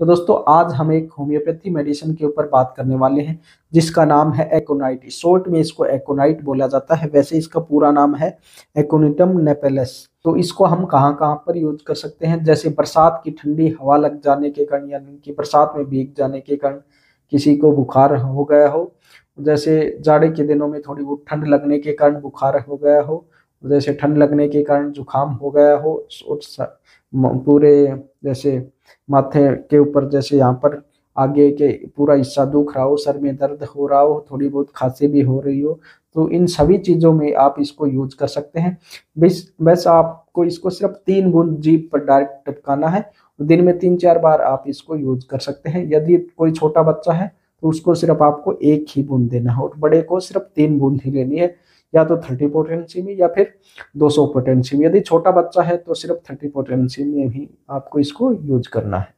तो दोस्तों, आज हम एक होम्योपैथी मेडिसिन के ऊपर बात करने वाले हैं, जिसका नाम है एकोनाइट शॉर्ट में इसको एकोनाइट बोला जाता है, वैसे इसका पूरा नाम है एकोनिटम नेपेलस। तो इसको हम कहाँ कहाँ पर यूज़ कर सकते हैं? जैसे बरसात की ठंडी हवा लग जाने के कारण यानी कि बरसात में भीग जाने के कारण किसी को बुखार हो गया हो, जैसे जाड़े के दिनों में थोड़ी बहुत ठंड लगने के कारण बुखार हो गया हो, जैसे ठंड लगने के कारण जुकाम हो गया हो पूरे जैसे माथे के ऊपर जैसे यहाँ पर आगे के पूरा हिस्सा दुख रहा हो, सर में दर्द हो रहा हो, थोड़ी बहुत खांसी भी हो रही हो तो इन सभी चीज़ों में आप इसको यूज़ कर सकते हैं। बस बस आपको इसको सिर्फ़ तीन बूंद जीप पर डायरेक्ट टपकाना है। दिन में तीन चार बार आप इसको यूज़ कर सकते हैं। यदि कोई छोटा बच्चा है तो उसको सिर्फ़ आपको एक ही बूंद देना है और बड़े को सिर्फ़ तीन बूंद ही लेनी है। या तो थर्टी पोटेंसी में या फिर दो सौ पोटेंसी में यदि छोटा बच्चा है तो सिर्फ़ थर्टी पोटेंसी में ही आपको इसको यूज़ करना है।